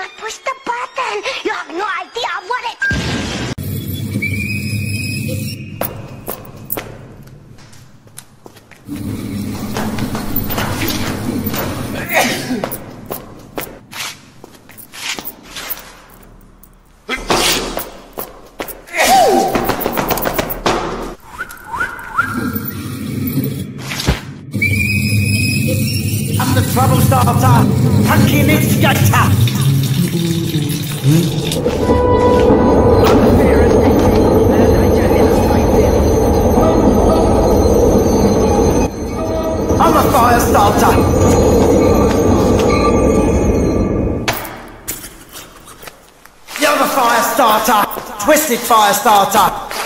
cannot push the button. You have no idea what it... I'm the trouble starter. Punky Nitz Yatta fire starter. Twisted fire starter.